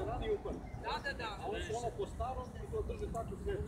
се ради и отвърне. Да, да, да. А он се по-старо и то държи така, че се